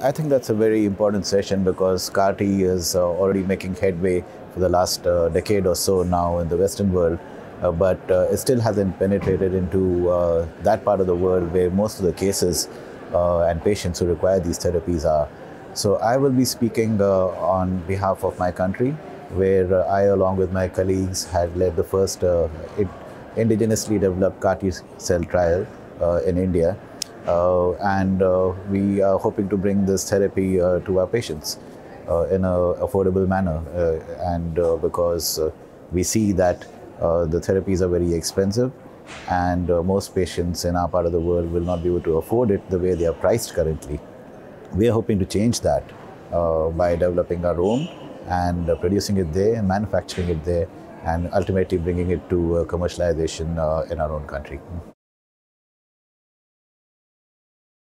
I think that's a very important session because CAR T is uh, already making headway for the last uh, decade or so now in the Western world, uh, but uh, it still hasn't penetrated into uh, that part of the world where most of the cases uh, and patients who require these therapies are. So I will be speaking on behalf of my country, where I, along with my colleagues, had led the first indigenously developed CAR T cell trial in India. Uh, and uh, we are hoping to bring this therapy uh, to our patients uh, in an affordable manner. Uh, and uh, because we see that the therapies are very expensive, and most patients in our part of the world will not be able to afford it the way they are priced currently. We are hoping to change that by developing our own and producing it there, manufacturing it there, and ultimately bringing it to commercialization in our own country.